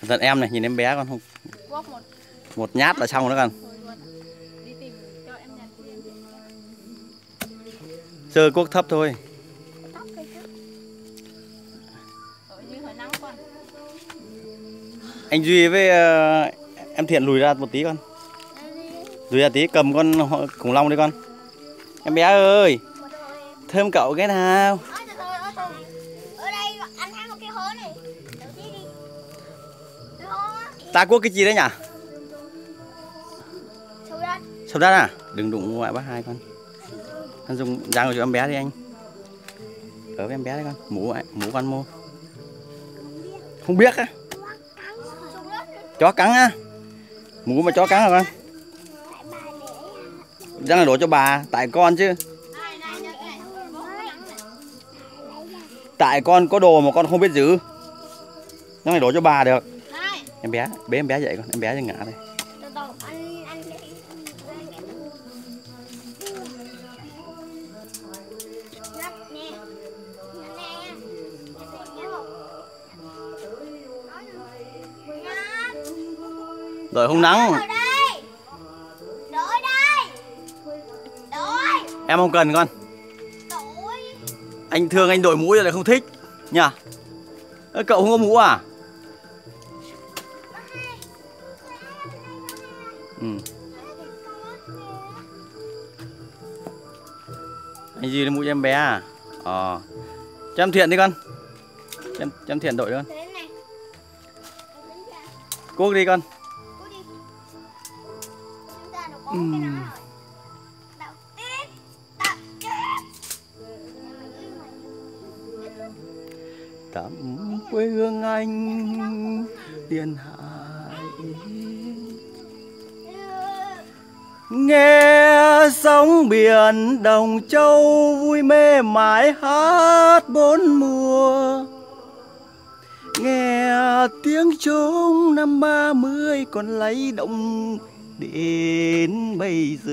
Cẩn thận em này, nhìn em bé con không một nhát là xong nữa con. Chơi cuốc thấp thôi. Anh Duy với ờ, em Thiện lùi ra một tí con. Lùi ra tí cầm con họ- khủng long đi con. Em bé ơi, thơm cậu cái nào? Ở đây anh thấy một cái hố này. Ta cuốc cái gì đấy nhỉ? sâu đất. À? Đừng đụng ngoại bác hai con. Anh dùng giang cho em bé đi anh. Ở với em bé đấy con. Mũ ạ, mũ con mô. Không biết á. Chó cắn á. Mũ mà chó cắn hả con? Chắc là đổ cho bà, tại con chứ. Này này nhặt này Quốc nắng này Tại con có đồ mà con không biết giữ. Chắc này đổ cho bà được. Này Em bé, bế em bé dậy con, em bé đang ngã đây. Rồi không nắng, Ở đây. Đổi đây. Đổi. em không cần con. Anh thương anh đội mũ rồi lại không thích. Nhỉ? Ơ, Cậu không có mũ à? Ừ. Anh gì lấy mũ cho em bé à? Ờ. Cho em thiện đi con. Cho em, cho em thiện đội đi con. Thế này. Cuốc đi con. Cố Tắm quê hương anh tiền hải. Nghe sóng biển đồng châu vui mê mãi hát bốn mùa. Nghe tiếng trống năm ba mươi còn lấy động đến bây giờ.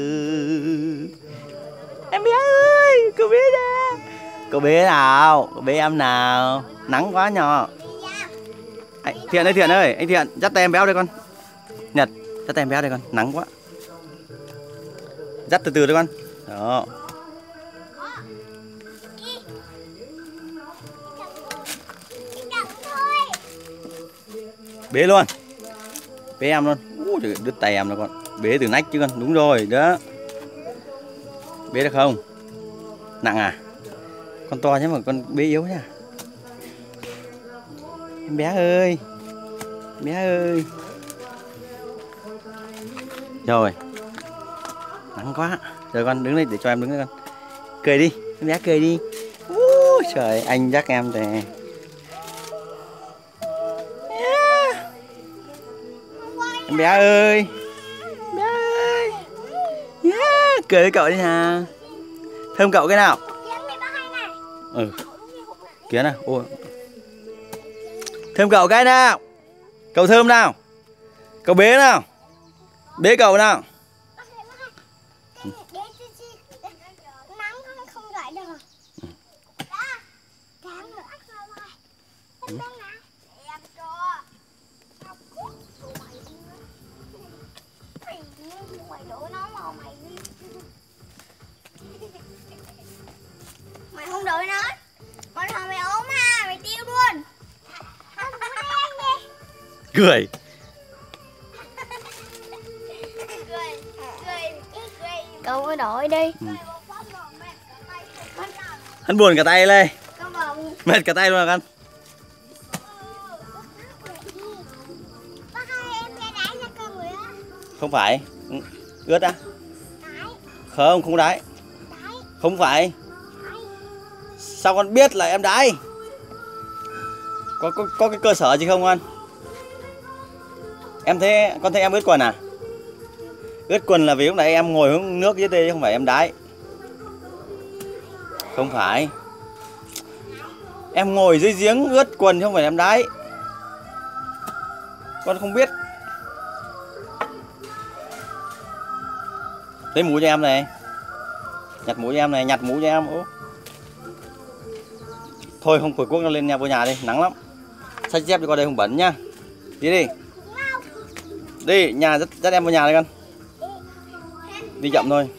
Em bé ơi, cậu bé ra cô bé nào, cô bé em nào? Nắng quá nhỏ anh, Thiện ơi, Thiện ơi, anh Thiện dắt tay em béo đây con. Nhật, dắt tay em béo đây con, nắng quá. Dắt từ từ đây con. Đó. Bế luôn. Bế em luôn. Ui, trời, đứt tay em rồi con. Bế từ nách chứ con. Đúng rồi đó. Bế được không? Nặng à? Con to nhưng mà con bế yếu nha. Em bé ơi em bé ơi. Rồi. Nắng quá. Rồi con đứng đây để cho em đứng đây con. Cười đi em bé cười đi. Ui, trời anh dắt em để Em bé ơi. Em bé ơi. Yeah. Cười với cậu đi nào Thơm cậu cái nào Ừ. Kìa nào Ôi. Thêm cậu cái nào? Cậu thơm nào? Cậu bế nào? Bế cậu nào? Thank you. Mày không đuổi nó. Con thằng mày ốm ha, mày tiêu luôn. Cười. Cười cười cười. Cậu có đổi đi. Hắn buồn cả tay lên. Mệt cả tay luôn à con? Không phải. Ừ, Ướt á. Không không đái. Đáy Không phải Sao con biết là em đái có, có, có cái cơ sở gì không con? Em thấy Con thấy em ướt quần à? Ướt quần là vì lúc nãy em ngồi hướng nước dưới đây chứ không phải em đái. Không phải. Em ngồi dưới giếng ướt quần chứ không phải em đái. Con không biết. Lấy mũ cho em này. Nhặt mũ cho em này Nhặt mũ cho em Ủa? Thôi không cuối quốc lên nhà vô nhà đi, nắng lắm. Sách dép đi qua đây không bẩn nhá. Đi đi. Đi, nhà rất rất em vô nhà đây con. Đi chậm thôi.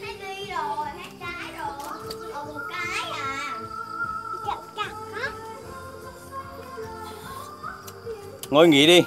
Ngồi nghỉ đi.